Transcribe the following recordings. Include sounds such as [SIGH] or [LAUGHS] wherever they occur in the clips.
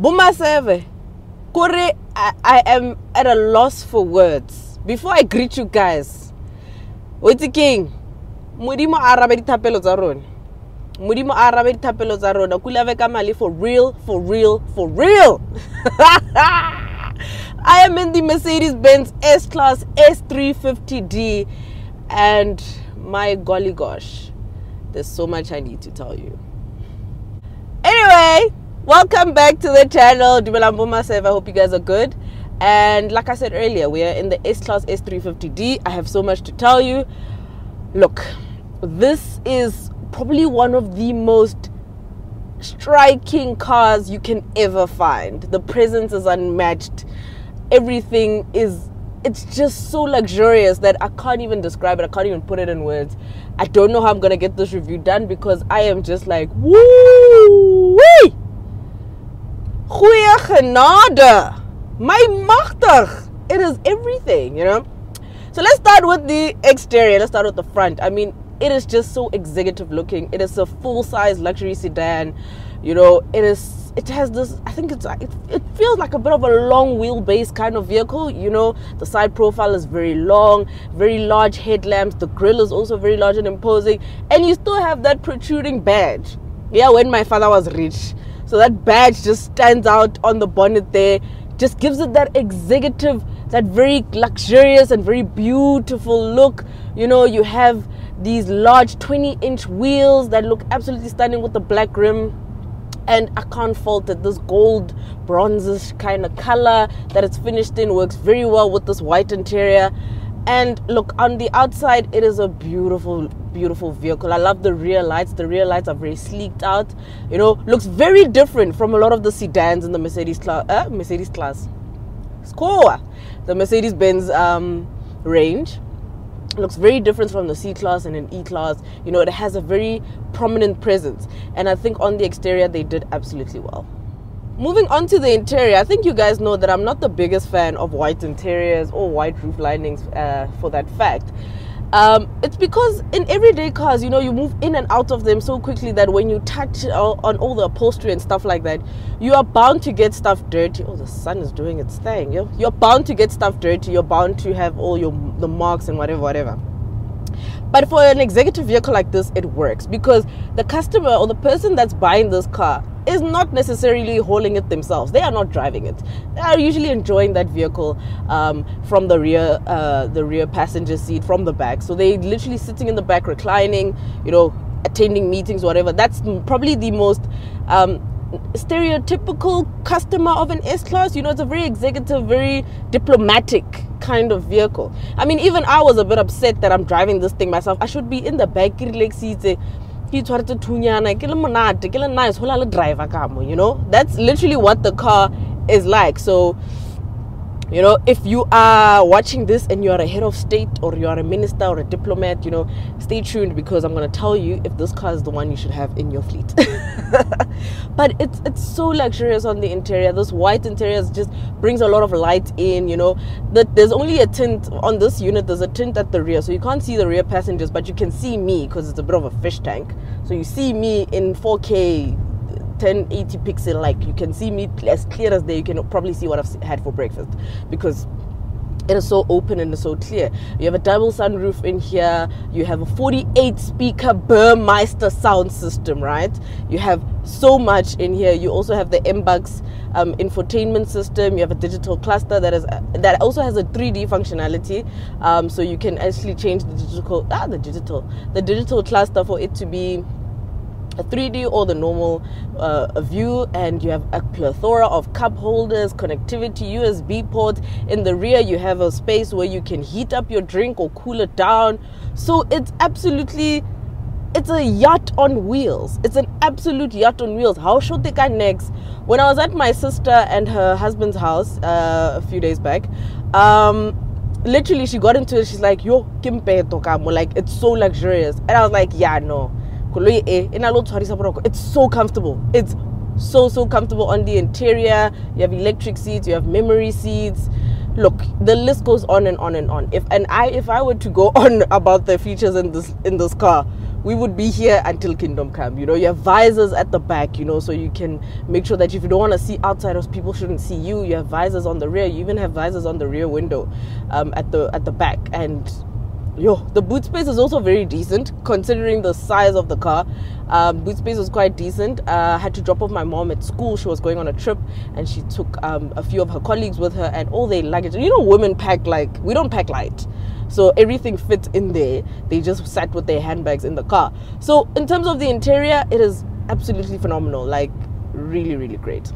Bumaseve, Kore, I, I am at a loss for words. Before I greet you guys, what's king? Modimo a arabe dithapelo tsa rona. Modimo a arabe dithapelo tsa rona. Kulave ka mali for real, for real, for real. [LAUGHS] I am in the Mercedes-Benz S-Class S350D and my golly gosh, there's so much I need to tell you. Welcome back to the channel. I hope you guys are good. And like I said earlier, we are in the S-Class S350D. I have so much to tell you. Look, this is probably one of the most striking cars you can ever find. The presence is unmatched everything is it's just so luxurious that I can't even describe it. I can't even put it in words. I don't know how I'm gonna get this review done because I am just like woo. Goeie genade. My machtig. It is everything, you know. So let's start with the exterior. Let's start with the front. I mean, it is just so executive looking. It is a full size luxury sedan. You know, it is it has this i think it's it, it feels like a bit of a long wheelbase kind of vehicle you know the side profile is very long very large headlamps the grill is also very large and imposing and you still have that protruding badge yeah when my father was rich so that badge just stands out on the bonnet there just gives it that executive that very luxurious and very beautiful look you know you have these large 20 inch wheels that look absolutely stunning with the black rim and I can't fault it. This gold bronzish kind of color that it's finished in works very well with this white interior. And look, on the outside, it is a beautiful, beautiful vehicle. I love the rear lights. The rear lights are very sleeked out. You know, looks very different from a lot of the sedans in the Mercedes class. Uh, Mercedes class. Score the Mercedes Benz um, range looks very different from the C class and an E class. You know, it has a very prominent presence, and I think on the exterior they did absolutely well. Moving on to the interior, I think you guys know that I'm not the biggest fan of white interiors or white roof linings uh, for that fact. Um, it's because in everyday cars, you know, you move in and out of them so quickly that when you touch on all the upholstery and stuff like that, you are bound to get stuff dirty. Oh, the sun is doing its thing. You're bound to get stuff dirty. You're bound to have all your the marks and whatever, whatever. But for an executive vehicle like this, it works because the customer or the person that's buying this car is not necessarily hauling it themselves. They are not driving it. They are usually enjoying that vehicle um, from the rear, uh, the rear passenger seat, from the back. So they're literally sitting in the back, reclining, you know, attending meetings, whatever. That's probably the most um, stereotypical customer of an S class. You know, it's a very executive, very diplomatic kind of vehicle. I mean, even I was a bit upset that I'm driving this thing myself. I should be in the back, ke tshwaretse thunyana ke le monate ke le nice go la driver ka you know that's literally what the car is like so you know if you are watching this and you're a head of state or you're a minister or a diplomat you know stay tuned because i'm going to tell you if this car is the one you should have in your fleet. [LAUGHS] But it's it's so luxurious on the interior. This white interior just brings a lot of light in you know. That there's only a tint on this unit there's a tint at the rear. So you can't see the rear passengers but you can see me because it's a bit of a fish tank. So you see me in 4k 1080 pixel like you can see me as clear as day you can probably see what I've had for breakfast because it is so open and so clear. You have a double sunroof in here. You have a 48 speaker Burmester sound system, right? You have so much in here. You also have the MBUX um, infotainment system. You have a digital cluster that is that also has a 3D functionality. Um, so you can actually change the digital ah the digital the digital cluster for it to be a 3D or the normal uh, view, and you have a plethora of cup holders, connectivity, USB ports. In the rear, you have a space where you can heat up your drink or cool it down. So it's absolutely, it's a yacht on wheels. It's an absolute yacht on wheels. How should they next? When I was at my sister and her husband's house uh, a few days back, um, literally she got into it. She's like, "Yo, kimpe tokamo," like it's so luxurious, and I was like, "Yeah, no." It's so comfortable it's so so comfortable on the interior you have electric seats you have memory seats look the list goes on and on and on if and i if i were to go [LAUGHS] on about the features in this in this car we would be here until kingdom come. You know, you have visors at the back, you know, so you can make sure that if you don't want to see outsiders, people shouldn't see you. You have visors on the rear. You even have visors on the rear window, um, at the at the back, and yo, the boot space is also very decent considering the size of the car. Um, boot space was quite decent. Uh, I had to drop off my mom at school. She was going on a trip, and she took um, a few of her colleagues with her, and all their luggage. You know, women pack like we don't pack light. So everything fits in there. They just sat with their handbags in the car. So in terms of the interior, it is absolutely phenomenal. Like really, really great.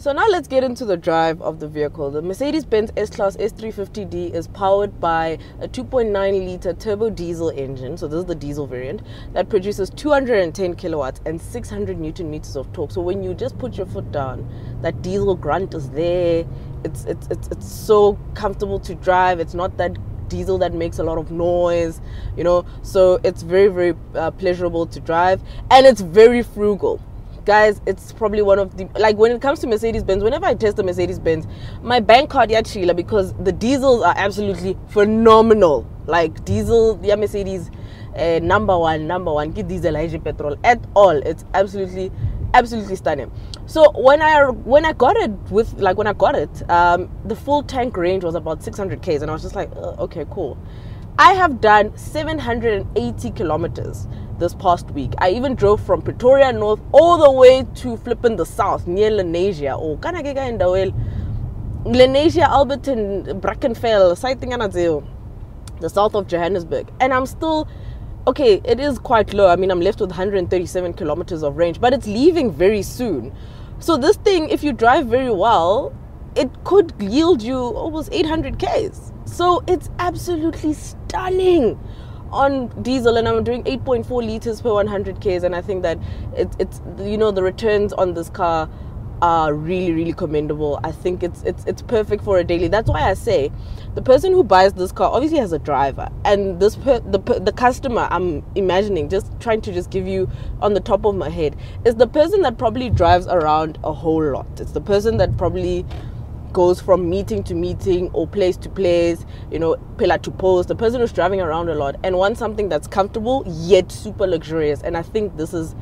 So now let's get into the drive of the vehicle. The Mercedes-Benz S-Class S350D is powered by a 2.9 liter turbo diesel engine. So this is the diesel variant that produces 210 kilowatts and 600 newton meters of torque. So when you just put your foot down, that diesel grunt is there. It's it's it's, it's so comfortable to drive. It's not that diesel that makes a lot of noise, you know. So it's very, very uh, pleasurable to drive and it's very frugal. Guys, it's probably one of the like when it comes to Mercedes Benz, whenever I test the Mercedes Benz, my bank card yeah chila because the diesels are absolutely phenomenal. Like diesel, yeah, Mercedes uh, number one, number one, get diesel petrol at all. It's absolutely absolutely stunning so when i when i got it with like when i got it um, the full tank range was about 600 k's and i was just like uh, okay cool i have done 780 kilometers this past week i even drove from pretoria north all the way to flipping the south near lenasia or oh, kana ke in the lenasia alberton brackenfell sighting the south of johannesburg and i'm still okay, it is quite low. I mean, I'm left with 137 kilometers of range, but it's leaving very soon. So this thing, if you drive very well, it could yield you almost 800 Ks. So it's absolutely stunning on diesel and I'm doing 8.4 liters per 100 Ks and I think that it, it's you know the returns on this car are really really commendable. I think it's it's it's perfect for a daily. That's why i say the person who buys this car obviously has a driver and this per, the the customer i'm imagining just trying to just give you on the top of my head is the person that probably drives around a whole lot. It's the person that probably goes from meeting to meeting or place to place, you know, pillar to post, the person who's driving around a lot and wants something that's comfortable yet super luxurious. And I think this is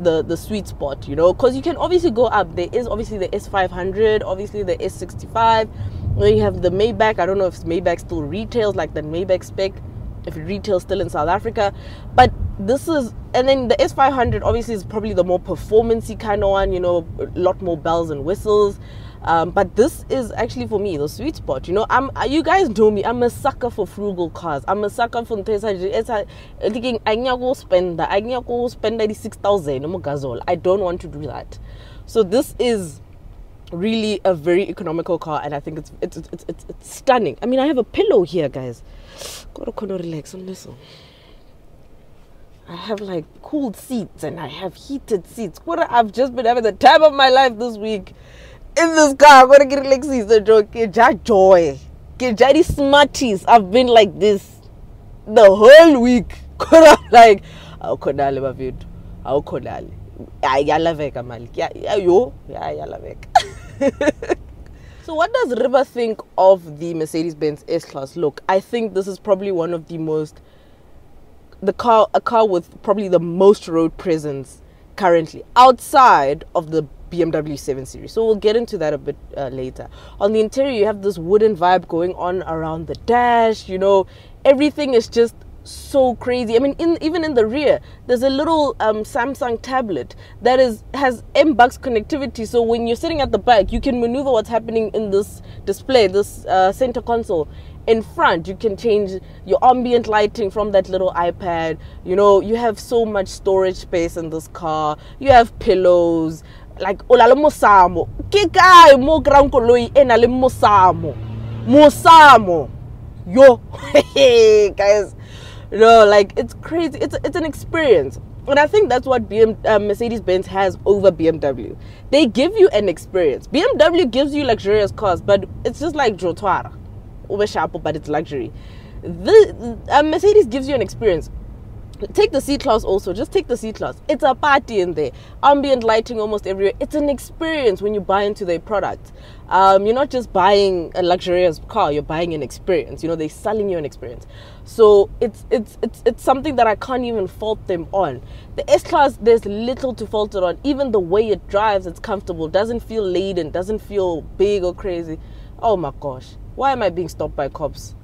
the the sweet spot you know because you can obviously go up. There is obviously the s500 obviously the s65 then you have the maybach. I don't know if maybach still retails like the maybach spec if it retails still in south africa. But this is and then the s500 obviously is probably the more performancey kind of one you know a lot more bells and whistles um, but this is actually for me the sweet spot. You know, I'm you guys know me. I'm a sucker for frugal cars. I'm a sucker for thinking I need to spend that. I to spend ninety six thousand I don't want to do that. So this is really a very economical car, and I think it's it's it's it's, it's stunning. I mean, I have a pillow here, guys. Gotta relax on this one. I have like cooled seats and I have heated seats. What I've just been having the time of my life this week in this car. I'm gonna get like the joke. Get joy. Get smarties. I've been like this the whole week. [LAUGHS] Like, awukho dali bafethu. Awukho dali. Ayalaveka mali. Yo, ayalaveka. [LAUGHS] So what does Reba think of the Mercedes-Benz S-Class? Look, I think this is probably one of the most the car a car with probably the most road presence currently outside of the BMW 7 Series. So we'll get into that a bit uh, later. On the interior, you have this wooden vibe going on around the dash. You know, everything is just so crazy. I mean, in, even in the rear, there's a little um, Samsung tablet that is has MBUX connectivity. So when you're sitting at the back, you can maneuver what's happening in this display, this uh, center console. In front, you can change your ambient lighting from that little iPad. You know, you have so much storage space in this car. You have pillows like o la le mosamo. Ke kae mo kry-ang koloi e na le mosamo? Mosamo! Yo [LAUGHS] guys. No like it's crazy. It's it's an experience. And I think that's what BM, uh, Mercedes Benz has over BMW. They give you an experience. BMW gives you luxurious cars, but it's just like Jotwara, over sharp, but it's luxury. The uh, Mercedes gives you an experience take the C class also. Just take the C class. It's a party in there. Ambient lighting almost everywhere. It's an experience when you buy into their product. Um, you're not just buying a luxurious car. You're buying an experience. You know they're selling you an experience. So it's it's it's it's something that I can't even fault them on. The S class, there's little to fault it on. Even the way it drives, it's comfortable. Doesn't feel laden. Doesn't feel big or crazy. Oh my gosh, why am I being stopped by cops?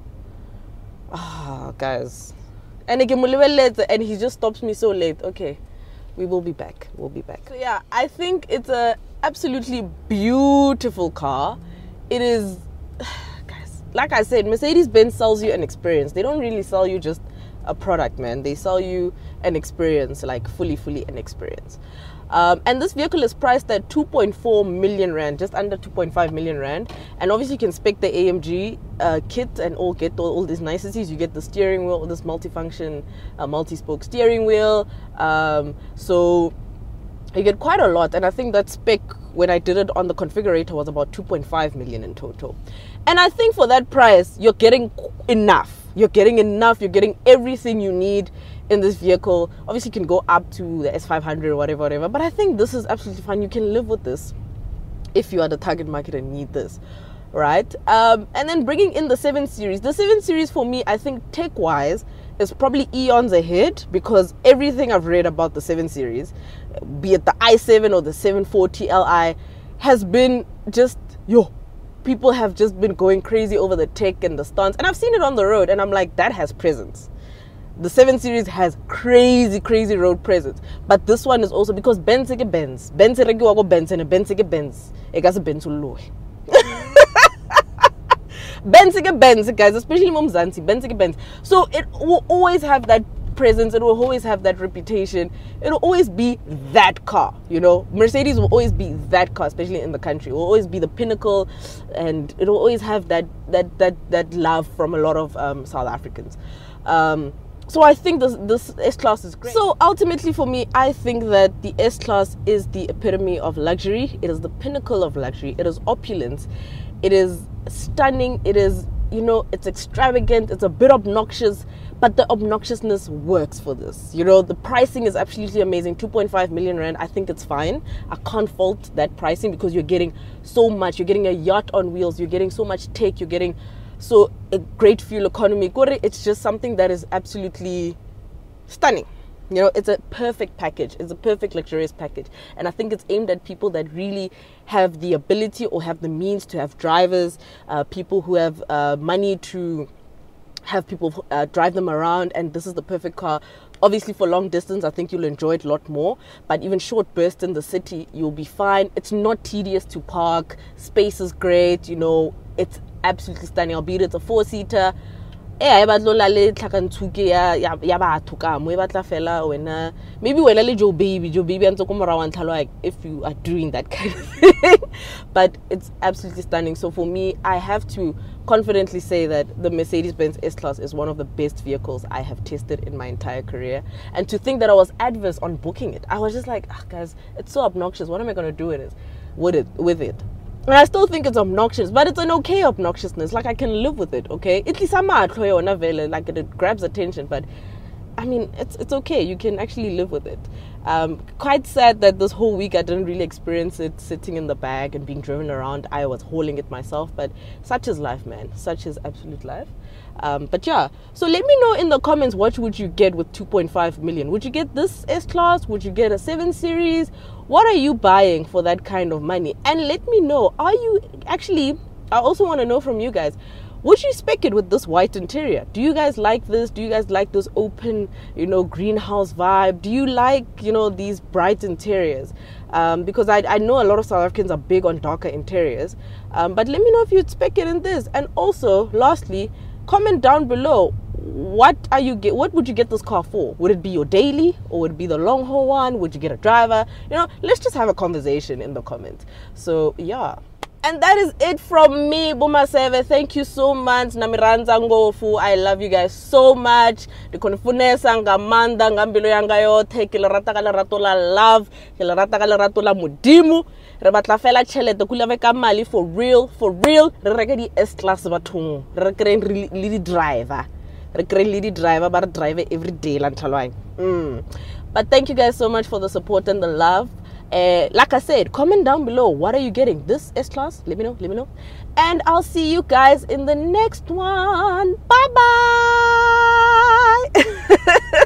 Ah, guys and and he just stops me so late. Okay we will be back. We'll be back. So yeah i think it's a absolutely beautiful car. It is [SIGHS] guys like i said mercedes-benz sells you an experience. They don't really sell you just a product man. They sell you an experience like fully fully an experience um, and this vehicle is priced at 2.4 million rand, just under 2.5 million rand. And obviously, you can spec the AMG uh, kit and all get all, all, these niceties. You get the steering wheel, this multifunction, uh, multi-spoke steering wheel. Um, so you get quite a lot. And I think that spec when I did it on the configurator was about 2.5 million in total. And I think for that price, you're getting enough. You're getting enough. You're getting everything you need in this vehicle. Obviously, you can go up to the S500 or whatever, whatever. But I think this is absolutely fine. You can live with this if you are the target market and need this, right? Um, and then bringing in the 7 Series. The 7 Series for me, I think tech wise, is probably eons ahead because everything I've read about the 7 Series, be it the i7 or the 740 Li, has been just, yo, people have just been going crazy over the tech and the stunts. And I've seen it on the road and I'm like, that has presence the 7 Series has crazy, crazy road presence. But this one is also because Benz ke Benz. Benz reki wako Benz and Benz ke Benz. E se Benz lo. [LAUGHS] Benz ke Benz guys, especially Mumzansi, Benz ke Benz. So it will always have that presence, it will always have that reputation. It'll always be that car, you know. Mercedes will always be that car, especially in the country. It will always be the pinnacle and it'll always have that that that that love from a lot of um, South Africans. Um, so I think this this S class is great. So ultimately for me, I think that the S class is the epitome of luxury. It is the pinnacle of luxury. It is opulence. It is stunning. It is you know it's extravagant. It's a bit obnoxious, but the obnoxiousness works for this. You know the pricing is absolutely amazing. 2.5 million rand. I think it's fine. I can't fault that pricing because you're getting so much. You're getting a yacht on wheels. You're getting so much tech. You're getting so a great fuel economy. It's just something that is absolutely stunning. You know, it's a perfect package. It's a perfect luxurious package. And I think it's aimed at people that really have the ability or have the means to have drivers, uh, people who have uh, money to have people uh, drive them around. And this is the perfect car. Obviously, for long distance, I think you'll enjoy it a lot more. But even short bursts in the city, you'll be fine. It's not tedious to park. Space is great. You know, it's absolutely stunning. Albeit it's a four seater eh, e ga e batlo la le tlhakantshuke ya batho ka mo e batla fela wena maybe wena le joe baby. Joe baby a ntse ko morago wa like if you are doing that kind of thing. [LAUGHS] But it's absolutely stunning. So for me i have to confidently say that the mercedes-benz s-class is one of the best vehicles i have tested in my entire career. And to think that i was adverse on booking it i was just like oh, guys it's so obnoxious. What am i going to do with it with it with it and I still think it's obnoxious, but it's an okay obnoxiousness. Like I can live with it, okay? At least I'm not like it grabs attention, but I mean, it's it's okay. You can actually live with it. Um, quite sad that this whole week I didn't really experience it sitting in the bag and being driven around. I was hauling it myself, but such is life, man. Such is absolute life. Um, but yeah, so let me know in the comments what would you get with 2.5 million. Would you get this S class? Would you get a 7 series? What are you buying for that kind of money? And let me know. Are you actually? I also want to know from you guys. Would you spec it with this white interior? Do you guys like this? Do you guys like this open, you know, greenhouse vibe? Do you like, you know, these bright interiors? Um, because I, I know a lot of South Africans are big on darker interiors. Um, but let me know if you'd spec it in this. And also, lastly, comment down below what are you get what would you get this car for would it be your daily or would it be the long haul one would you get a driver you know let's just have a conversation in the comments so yeah and that is it from me buma seve. Thank you so much namiranza ngofu. I love you guys so much. Ndikhonifunesa ngamanda ngambilo yanga yothe ke le rata ka lerato la love ke rata ka lerato la modimo re fela tšhelete lebe mali for real for real. Re di-s class bathong. Re re kry-eng le di-driver. But driver every day lantlhalwang mm. but thank you guys so much for the support and the love uh, like I said, comment down below. What are you getting? This S class? Let me know. Let me know. And I'll see you guys in the next one. Bye bye. [LAUGHS]